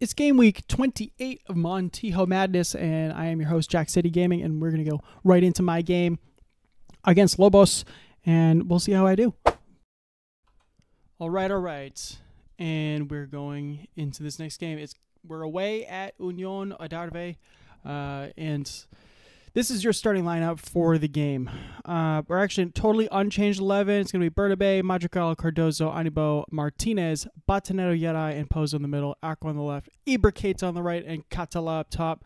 It's game week 28 of Montijo Madness, and I am your host, Jack City Gaming, and we're going to go right into my game against Lobos, and we'll see how I do. All right, all right. And we're going into this next game. It's We're away at Union Adarve, uh, and this is your starting lineup for the game. Uh, we're actually totally unchanged 11. It's going to be Bernabe, Madrigal, Cardozo, Anibo, Martinez, Batanero, Yedai, and Pozo in the middle, Aqua on the left, Ibracates on the right, and Catala up top.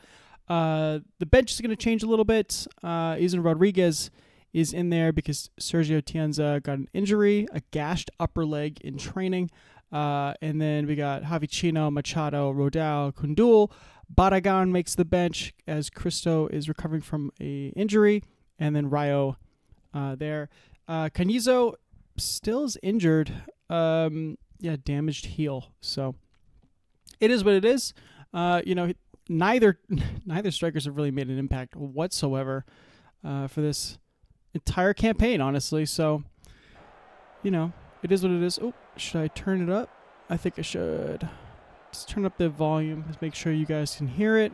Uh, the bench is going to change a little bit. Uh, Rodriguez is in there because Sergio Tienza got an injury, a gashed upper leg in training. Uh, and then we got Javi Chino, Machado, Rodal, Kundul, Barragan makes the bench as Cristo is recovering from a injury, and then Rayo uh, there. Uh, Canizo still is injured. Um, yeah, damaged heel. So it is what it is. Uh, you know, neither neither strikers have really made an impact whatsoever uh, for this entire campaign, honestly. So you know, it is what it is. Oh, should I turn it up? I think I should. Let's turn up the volume. Let's make sure you guys can hear it.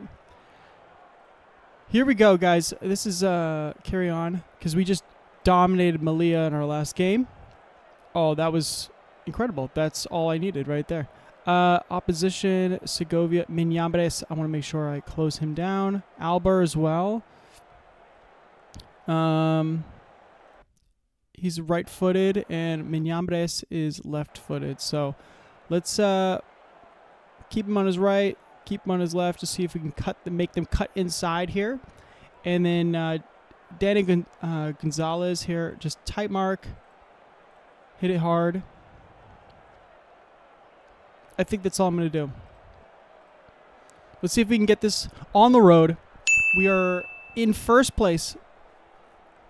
Here we go, guys. This is uh carry on because we just dominated Malia in our last game. Oh, that was incredible. That's all I needed right there. Uh, opposition Segovia Minyambres. I want to make sure I close him down. Albert as well. Um, he's right-footed and Minyambres is left-footed. So let's uh keep him on his right, keep him on his left to see if we can cut them, make them cut inside here. And then uh, Danny Gon- uh, Gonzalez here, just tight mark, hit it hard. I think that's all I'm going to do. Let's see if we can get this on the road. We are in first place.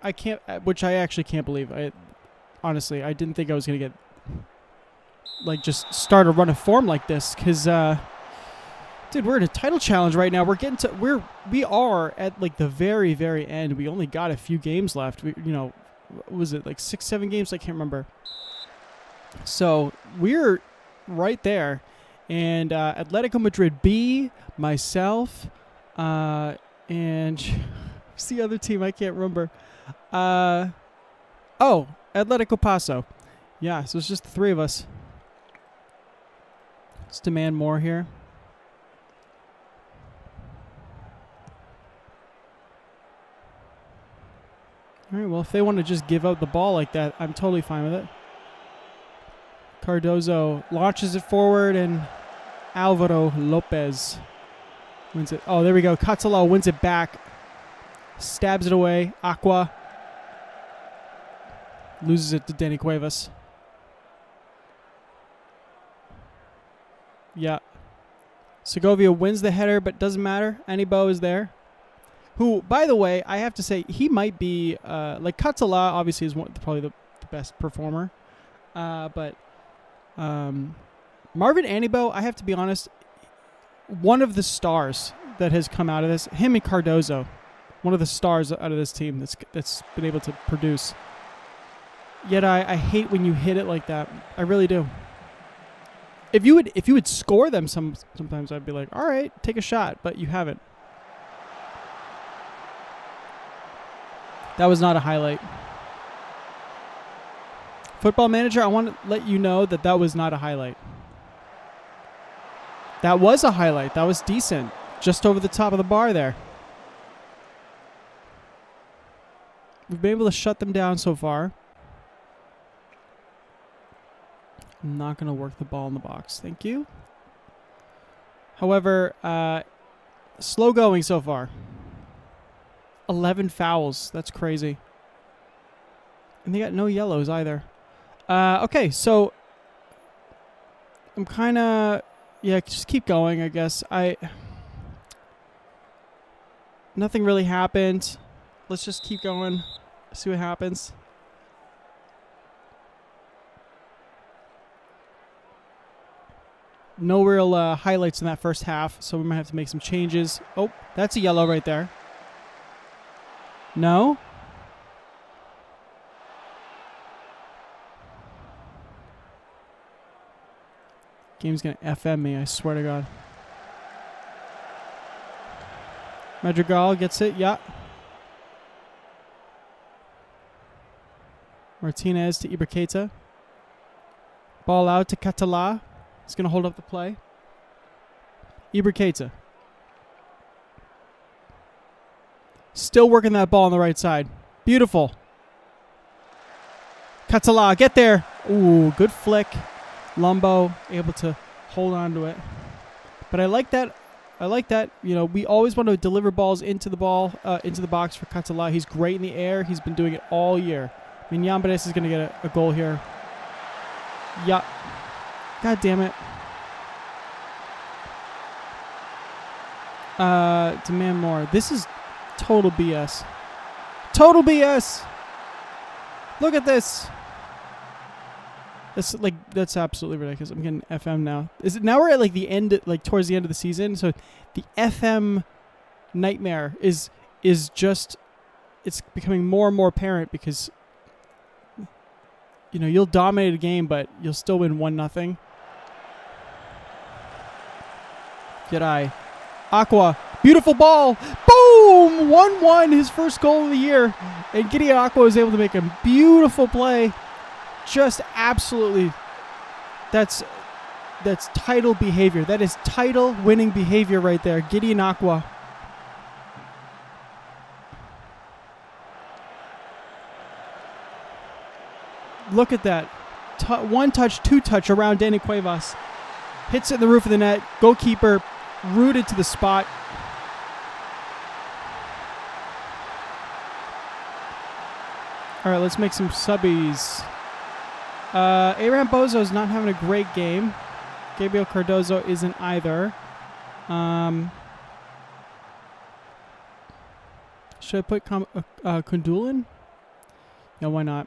I can't, uh, which I actually can't believe. I honestly, I didn't think I was going to get like just start a run of form like this because uh dude we're in a title challenge right now. We're getting to we're we are at like the very very end. We only got a few games left. We you know was it like six seven games? I can't remember. So we're right there. And uh atletico madrid b myself uh and who's the other team? I can't remember. Uh oh atletico paso. Yeah so it's just the three of us Let's demand more here. All right, well, if they want to just give up the ball like that, I'm totally fine with it. Cardozo launches it forward, and Alvaro Lopez wins it. Oh, there we go. Catala wins it back, stabs it away. Aqua loses it to Danny Cuevas. Yeah. Segovia wins the header, but doesn't matter. Anibo is there. Who, by the way, I have to say, he might be, uh, like, Catala obviously is one, probably the, the best performer. Uh, but um, Marvin Anibo, I have to be honest, one of the stars that has come out of this, him and Cardozo, one of the stars out of this team that's, that's been able to produce. Yet I, I hate when you hit it like that. I really do if you would if you would score them some sometimes I'd be like, all right, take a shot, but you haven't. That was not a highlight. Football manager, I want to let you know that that was not a highlight. That was a highlight. That was decent. Just over the top of the bar there. We've been able to shut them down so far. I'm not going to work the ball in the box. Thank you. However, uh, slow going so far. 11 fouls. That's crazy. And they got no yellows either. Uh, okay, so I'm kind of yeah, just keep going, I guess. I nothing really happened. Let's just keep going. See what happens. No real uh, highlights in that first half, so we might have to make some changes. Oh, that's a yellow right there. No? Game's going to FM me, I swear to God. Madrigal gets it. Yeah. Martinez to Iberqueta. Ball out to Catala. He's going to hold up the play. Iberqueta. Still working that ball on the right side. Beautiful. Catala, get there. Ooh, good flick. Lumbo able to hold on to it. But I like that. I like that. You know, we always want to deliver balls into the ball, uh, into the box for Catala. He's great in the air. He's been doing it all year. I is going to get a, a, goal here. Yeah. God damn it. Uh, demand more. This is total BS. Total BS. Look at this. That's like that's absolutely ridiculous. I'm getting FM now. Is it now we're at like the end, like towards the end of the season? So the FM nightmare is is just it's becoming more and more apparent because you know you'll dominate a game, but you'll still win one nothing. G'day. Aqua, beautiful ball. Boom! 1 1, his first goal of the year. And Gideon Aqua was able to make a beautiful play just absolutely that's that's title behavior. That is title winning behavior right there. Gideon Aqua. Look at that. T- one touch, two touch around Danny Cuevas. Hits it in the roof of the net. Goalkeeper rooted to the spot. All right, let's make some subbies. Uh, Abraham Bozo is not having a great game. Gabriel Cardozo isn't either. Um, should I put Com- uh, uh, Kundulin? Yeah, why not?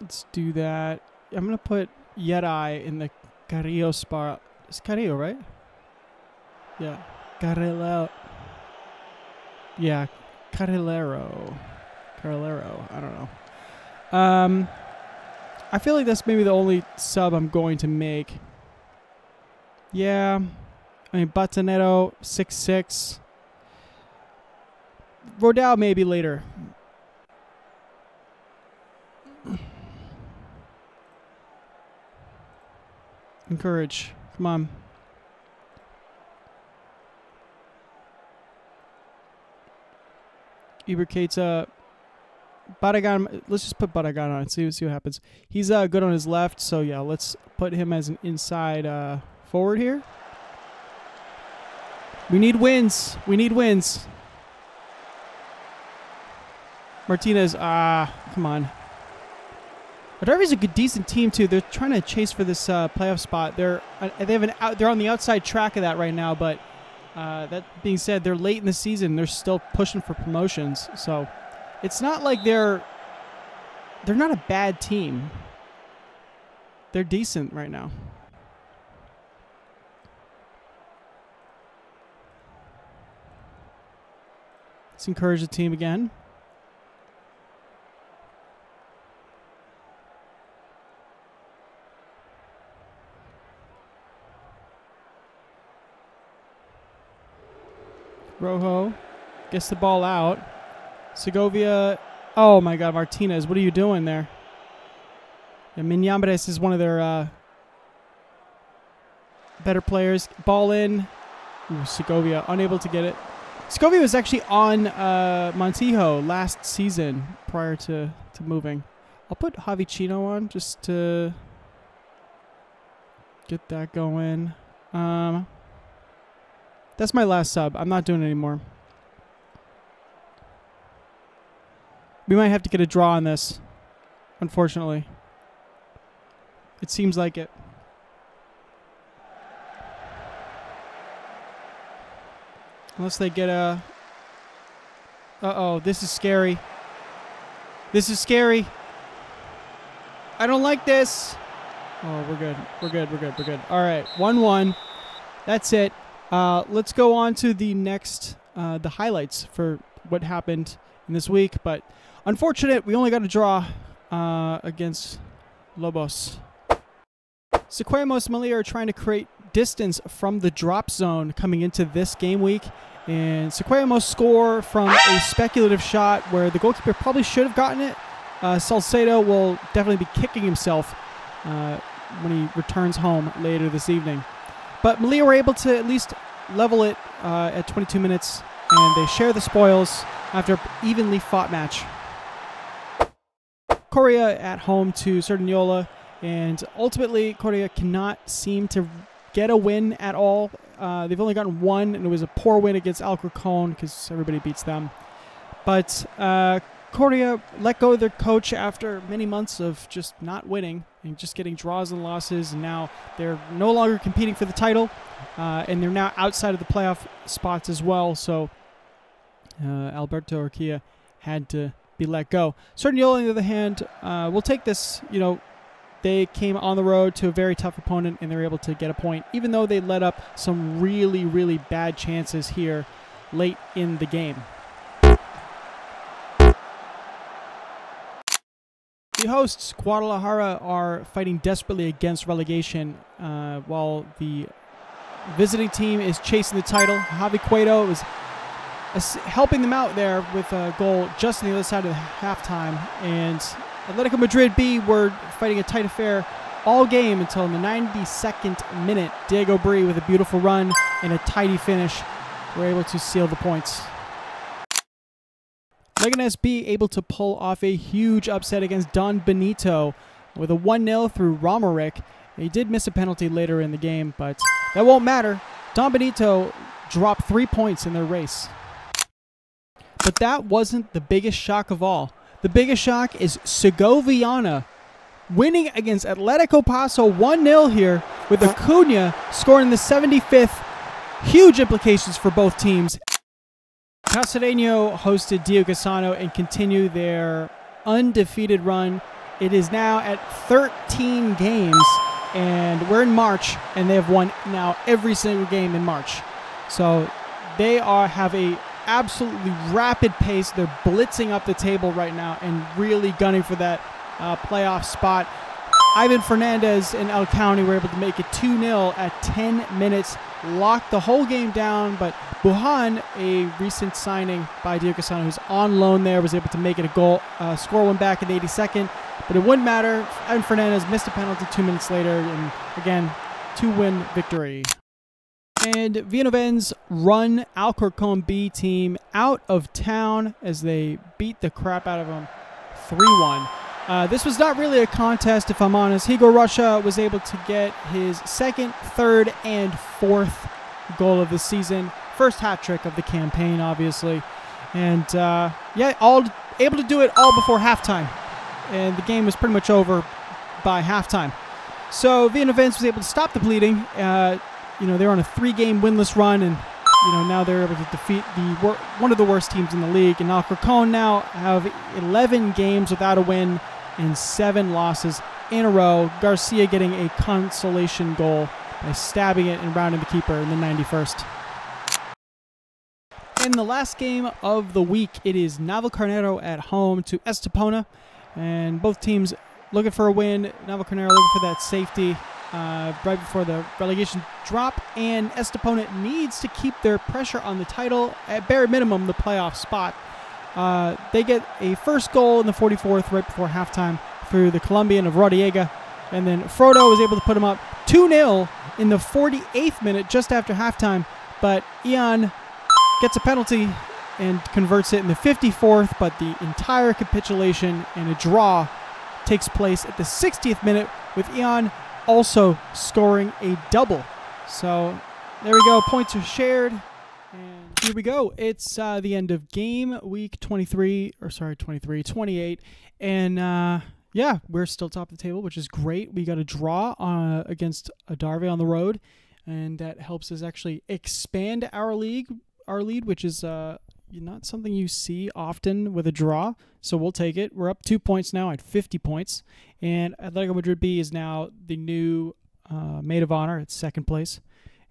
Let's do that. I'm gonna put Yeti in the Carrillo spot. It's Carrillo, right? Yeah, Carrillo. Yeah, Carrilero. Carolero. I don't know. Um, I feel like that's maybe the only sub I'm going to make. Yeah. I mean, Batanero, 6'6". Rodal maybe later. Encourage. Come on. Ibercates Barragan, let's just put Barragan on see, see what happens. He's uh, good on his left, so yeah, let's put him as an inside uh, forward here. We need wins. We need wins. Martinez, ah, come on. Derby's a good, decent team too. They're trying to chase for this uh, playoff spot. They're uh, they have an out, they're on the outside track of that right now. But uh, that being said, they're late in the season. They're still pushing for promotions. So it's not like they're they're not a bad team. They're decent right now. Let's encourage the team again. Gets the ball out. Segovia. Oh my God, Martinez, what are you doing there? Yeah, Minyambres is one of their uh, better players. Ball in. Ooh, Segovia unable to get it. Segovia was actually on uh, Montijo last season prior to, to moving. I'll put Javi Chino on just to get that going. Um, that's my last sub. I'm not doing it anymore. We might have to get a draw on this, unfortunately. It seems like it. Unless they get a... Uh-oh, this is scary. This is scary. I don't like this. Oh, we're good. We're good. We're good. We're good. All right, 1-1. That's it. Uh, let's go on to the next, uh, the highlights for what happened in this week. But Unfortunate, we only got a draw uh, against Lobos. Sequemos Malia are trying to create distance from the drop zone coming into this game week. And Sequeira score from a speculative shot where the goalkeeper probably should have gotten it. Uh, Salcedo will definitely be kicking himself uh, when he returns home later this evening. But Melilla were able to at least level it uh, at 22 minutes, and they share the spoils after an evenly fought match. Coria at home to Cerdanyola, and ultimately Coria cannot seem to get a win at all. Uh, they've only gotten one, and it was a poor win against Alcorcon because everybody beats them. But uh, Coria let go of their coach after many months of just not winning and just getting draws and losses, and now they're no longer competing for the title, uh, and they're now outside of the playoff spots as well. So uh, Alberto Urquia had to be let go. Cerdanyola, on the other hand, uh, will take this. You know, they came on the road to a very tough opponent, and they're able to get a point, even though they let up some really, really bad chances here late in the game. The hosts, Guadalajara, are fighting desperately against relegation, uh, while the visiting team is chasing the title. Javi Cueto was helping them out there with a goal just on the other side of the halftime. And Atletico Madrid B were fighting a tight affair all game until in the 92nd minute. Diego Bri with a beautiful run and a tidy finish were able to seal the points. Leganés B able to pull off a huge upset against Don Benito with a 1-0 through Romerick. He did miss a penalty later in the game, but that won't matter. Don Benito dropped three points in their race. But that wasn't the biggest shock of all. The biggest shock is Segoviana winning against Atletico Paso 1-0 here with Acuna scoring the 75th. Huge implications for both teams. Cacereño hosted Diocesano and continue their undefeated run. It is now at 13 games, and we're in March, and they have won now every single game in March. So they are have a absolutely rapid pace. They're blitzing up the table right now and really gunning for that uh, playoff spot. Ivan Fernandez and El County were able to make it 2 0 at 10 minutes, locked the whole game down. But Buhan, a recent signing by Diocesano, who's on loan there, was able to make it a goal, uh, score one back in the 82nd. But it wouldn't matter. Ivan Fernandez missed a penalty two minutes later, and again, two win victory. And Villavenovense run Alcorcon B team out of town as they beat the crap out of them 3 1. Uh, this was not really a contest, if I'm honest. Higuerocha was able to get his second, third, and fourth goal of the season. First hat trick of the campaign, obviously. And uh, yeah, all able to do it all before halftime. And the game was pretty much over by halftime. So Villavenovense was able to stop the bleeding. Uh, you know, they're on a three-game winless run, and you know now they're able to defeat the one of the worst teams in the league. And Alcorcon now have 11 games without a win and seven losses in a row. Garcia getting a consolation goal by stabbing it and rounding the keeper in the 91st. In the last game of the week, it is Navalcarnero at home to Estepona, and both teams looking for a win. Navalcarnero looking for that safety uh, right before the relegation drop, and Estepona needs to keep their pressure on the title at bare minimum the playoff spot. Uh, they get a first goal in the 44th right before halftime through the Colombian of Rodiega, and then Frodo was able to put them up 2 0 in the 48th minute just after halftime, but Ian gets a penalty and converts it in the 54th, but the entire capitulation and a draw takes place at the 60th minute with Ian also scoring a double. So there we go. Points are shared. And here we go. It's uh, the end of game week 23, or sorry, 23, 28. And uh, yeah, we're still top of the table, which is great. We got a draw uh, against Adarve on the road, and that helps us actually expand our league, our lead, which is uh, not something you see often with a draw. So we'll take it. We're up two points now at 50 points. And Atletico Madrid B is now the new uh, maid of honor at second place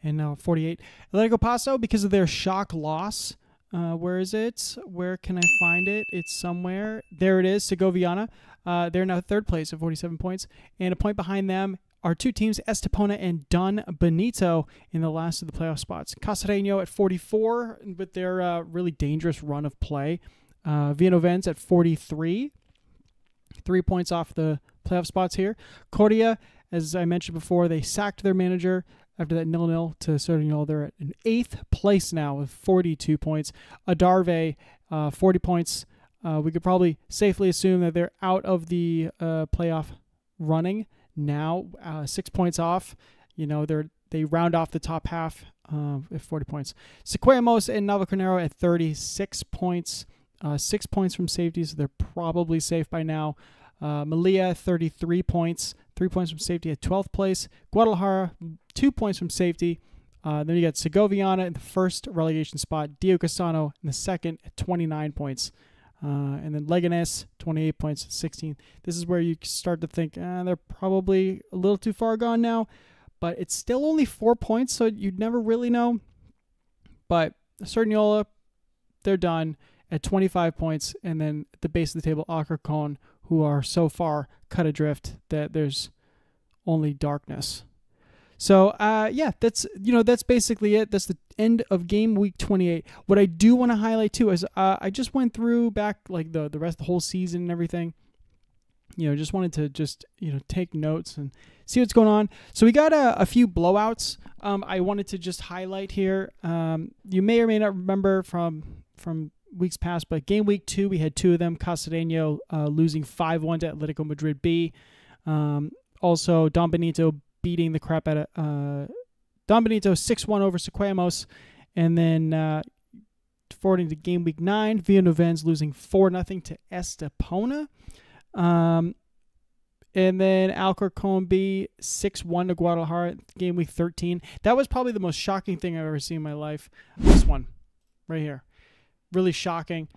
and now 48. Atletico Paso, because of their shock loss, uh, where is it? Where can I find it? It's somewhere. There it is, Segoviana. Uh, they're now third place at 47 points. And a point behind them our two teams, Estepona and Don Benito, in the last of the playoff spots. Cacereño at 44 with their uh, really dangerous run of play. Uh, at 43, three points off the playoff spots here. Cordia, as I mentioned before, they sacked their manager after that nil-nil to Cerdanyola. They're at an eighth place now with 42 points. Adarve, uh, 40 points. Uh, we could probably safely assume that they're out of the uh, playoff running now, uh, six points off. You know, they're they round off the top half uh, at 40 points. Sequeamos and Navalcarnero at 36 points, uh, six points from safety, so they're probably safe by now. Uh, Malia, 33 points, three points from safety at 12th place. Guadalajara, two points from safety. Uh, then you got Segoviana in the first relegation spot. Diocesano in the second at 29 points. Uh, and then Leganes, 28 points, 16. This is where you start to think eh, they're probably a little too far gone now, but it's still only four points, so you'd never really know. But Cerdanyola, they're done at 25 points, and then at the base of the table, Alcorcon, who are so far cut adrift that there's only darkness. So uh, yeah, that's you know that's basically it. That's the end of game week 28. What I do want to highlight too is uh, I just went through back like the the rest of the whole season and everything. You know, just wanted to just you know take notes and see what's going on. So we got a, a few blowouts. Um, I wanted to just highlight here. Um, you may or may not remember from from weeks past, but game week two we had two of them. Cacereño uh, losing five one to Atletico Madrid B. Um, also, Don Benito beating the crap out of uh, Don Benito 6 1 over Sequeamos. And then uh, forwarding to game week 9, Villavenovense losing 4 0 to Estepona. Um, and then Alcorcon B 6 1 to Guadalajara, game week 13. That was probably the most shocking thing I've ever seen in my life. This one, right here. Really shocking.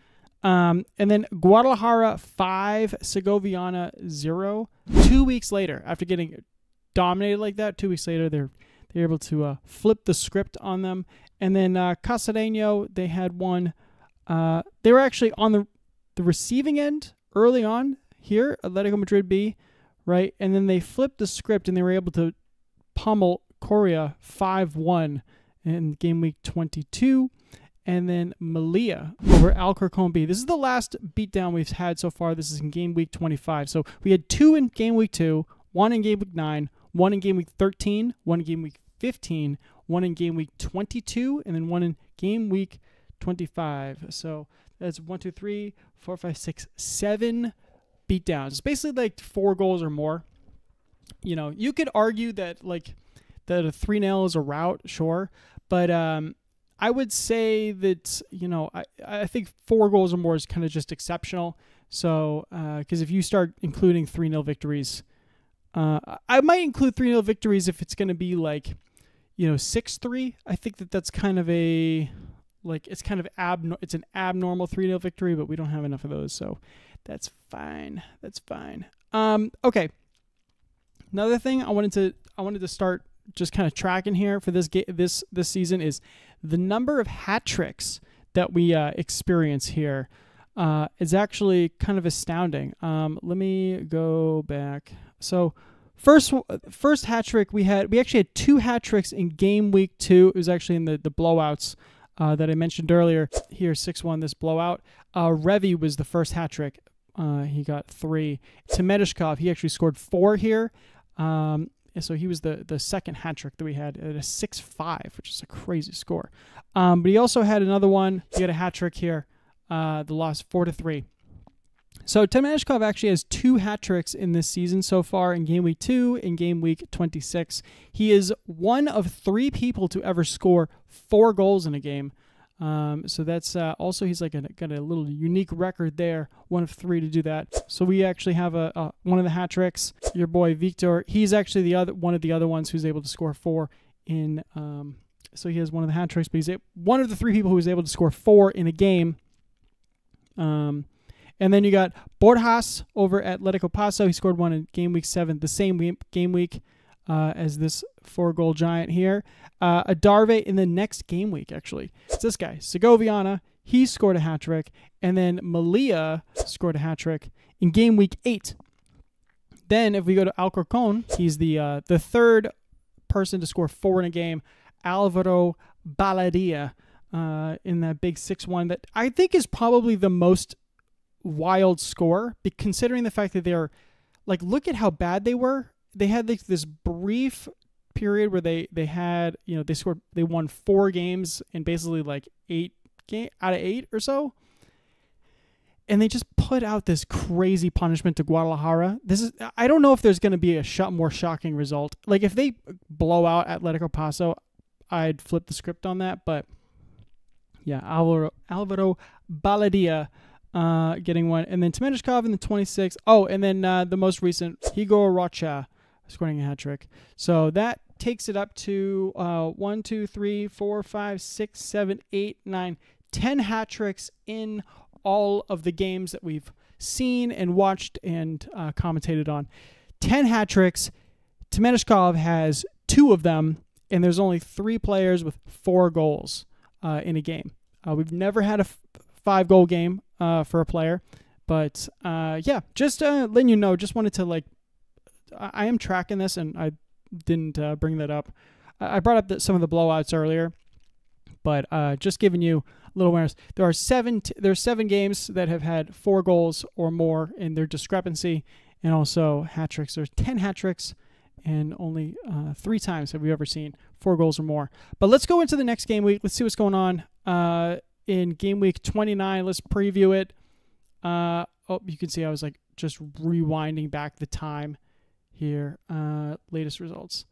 Um, and then Guadalajara 5, Segoviana 0. Two weeks later, after getting dominated like that. Two weeks later, they're they're able to uh, flip the script on them. And then uh, Cacereño, they had one. Uh, they were actually on the the receiving end early on here, Atletico Madrid B, right? And then they flipped the script and they were able to pummel Coria 5 1 in game week 22. And then Malia over Alcorcon B. This is the last beatdown we've had so far. This is in game week 25. So we had two in game week two, one in game week nine, one in game week 13, one in game week 15, one in game week 22, and then one in game week 25. So that's one, two, three, four, five, six, seven beatdowns. It's basically like four goals or more. You know, you could argue that like that a 3 0 is a route, sure. But um, I would say that, you know, I, I think four goals or more is kind of just exceptional. So, because uh, if you start including 3 0 victories, uh, I might include 3 0 victories if it's going to be like, you know, 6 3. I think that that's kind of a, like, it's kind of ab, it's an abnormal 3 0 victory, but we don't have enough of those. So that's fine. That's fine. Um, okay. Another thing I wanted to, I wanted to start just kind of tracking here for this game, this, this season is the number of hat tricks that we uh, experience here. Uh, is actually kind of astounding. Um, let me go back. So first first hat trick we had we actually had two hat tricks in game week two. It was actually in the the blowouts uh, that I mentioned earlier. Here six one this blowout. Uh, Revy was the first hat trick. Uh, he got three. Temedishkov, he actually scored four here. Um, so he was the, the second hat trick that we had at a 6 5, which is a crazy score. Um, but he also had another one. He had a hat trick here. Uh, the loss 4 to 3. So Temeshkov actually has two hat tricks in this season so far in game week two and game week 26. He is one of three people to ever score four goals in a game. Um, so that's uh, also he's like a, got a little unique record there, one of three to do that. So we actually have a, a one of the hat tricks. Your boy Victor, he's actually the other one of the other ones who's able to score four in. Um, so he has one of the hat tricks, but he's a, one of the three people who was able to score four in a game. Um, and then you got Borjas over at Atletico Paso. He scored one in game week seven, the same game week uh, as this four goal giant here. Uh, Algarve in the next game week, actually. It's this guy, Segoviana. He scored a hat trick. And then Malia scored a hat trick in game week eight. then if we go to Alcorcon, he's the uh, the third person to score four in a game. Alvaro Baladia uh, in that big six one that I think is probably the most wild score, considering the fact that they're like look at how bad they were. They had like this brief period where they they had you know they scored they won four games in basically like eight game out of eight or so and they just put out this crazy punishment to Guadalajara. This is I don't know if there's going to be a shot more shocking result. Like if they blow out Atletico Paso, I'd flip the script on that, but yeah, Alvaro Alvaro Baladia uh, getting one, and then Temeshkov in the 26th. Oh, and then uh, the most recent Igor Rocha scoring a hat trick. So that takes it up to uh, one, two, three, four, five, six, seven, eight, nine, ten hat tricks in all of the games that we've seen and watched and uh, commentated on. 10 hat tricks. Temeshkov has two of them, and there's only three players with four goals uh, in a game. Uh, we've never had a five goal game uh, for a player, but uh, yeah, just uh, letting you know, just wanted to like, I, I am tracking this, and I didn't bring that up. I, I brought up the, some of the blowouts earlier, but just giving you a little awareness. There are seven. T- there are seven games that have had four goals or more in their discrepancy, and also hat tricks. There's ten hat tricks, and only uh, three times have we ever seen four goals or more. But let's go into the next game week. Let's see what's going on uh, in game week 29. Let's preview it. Uh, oh, you can see I was like just rewinding back the time here. Uh, latest results.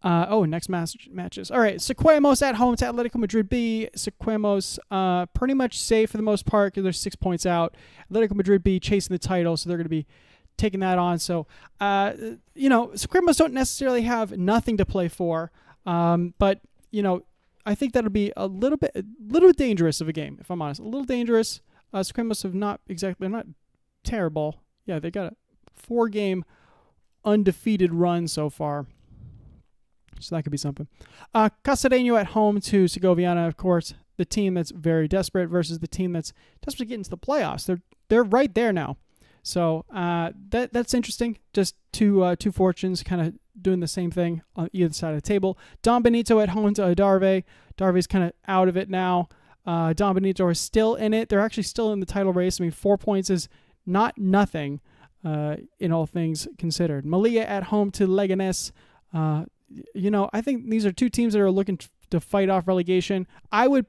Uh, oh, next match matches. All right, Sequemos at home to Atletico Madrid B. Sequemos uh, pretty much safe for the most part because they're six points out. Atletico Madrid B chasing the title, so they're going to be taking that on. So, uh, you know, Sequemos don't necessarily have nothing to play for, um, but you know, I think that'll be a little bit, a little bit dangerous of a game, if I'm honest. A little dangerous. Uh, Sequemos have not exactly, they're not terrible. Yeah, they got a four-game undefeated run so far. So that could be something. Uh, Cacereño at home to Segoviana, of course, the team that's very desperate versus the team that's desperate to get into the playoffs. They're they're right there now. So uh, that that's interesting. Just two uh, two fortunes kind of doing the same thing on either side of the table. Don Benito at home to Darve. Darve's kind of out of it now. Uh, Don Benito is still in it. They're actually still in the title race. I mean, four points is not nothing uh, in all things considered. Malia at home to Leganes. Uh, you know, I think these are two teams that are looking to fight off relegation. I would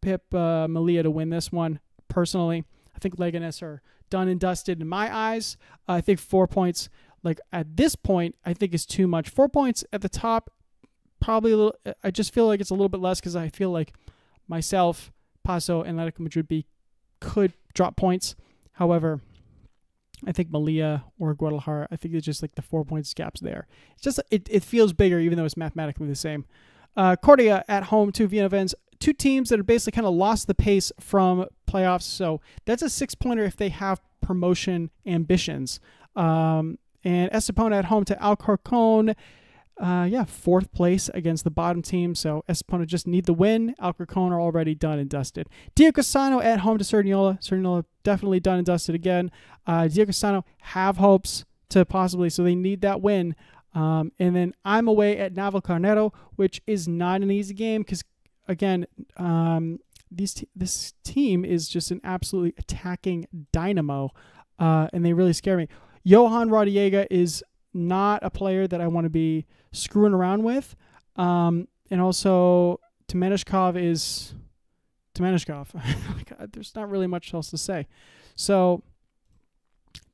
pip uh, Melilla to win this one personally. I think Leganes are done and dusted in my eyes. I think four points, like at this point, I think is too much. Four points at the top, probably a little. I just feel like it's a little bit less because I feel like myself, Paso, and Atletico Madrid B could drop points. However, I think Melilla or Guadalajara. I think it's just like the four points gaps there. It's just it, it feels bigger even though it's mathematically the same. Uh, Cordia at home to Vienna two teams that have basically kind of lost the pace from playoffs. So that's a six pointer if they have promotion ambitions. Um, and Estepona at home to Alcorcon uh, yeah, fourth place against the bottom team. So Estepona just need the win. Alcorcon are already done and dusted. Diocesano at home to Cerdanyola. Cerdanyola definitely done and dusted again. Uh, Diocesano have hopes to possibly, so they need that win. Um, and then I'm away at Navalcarnero, which is not an easy game because, again, um, these this team is just an absolutely attacking dynamo, uh, and they really scare me. Johan Rodiega is not a player that I want to be screwing around with. Um, and also, Temeshkov is Temeshkov. There's not really much else to say. So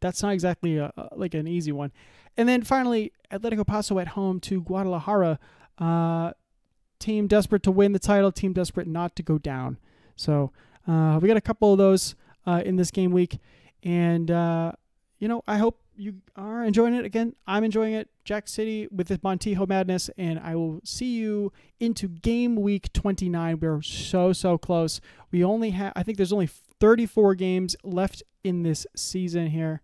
that's not exactly a, like an easy one. And then finally, Atletico Paso at home to Guadalajara. Uh, team desperate to win the title, team desperate not to go down. So uh, we got a couple of those uh, in this game week. And, uh, you know, I hope you are enjoying it again. I'm enjoying it. Jack City with the Montijo Madness, and I will see you into game week 29. We're so so close. We only have, I think, there's only 34 games left in this season here.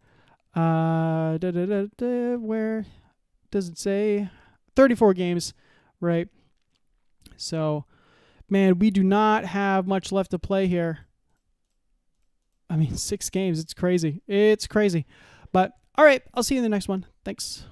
Uh, where does it say 34 games, right? So, man, we do not have much left to play here. I mean, six games. It's crazy. It's crazy. But All right, I'll see you in the next one. Thanks.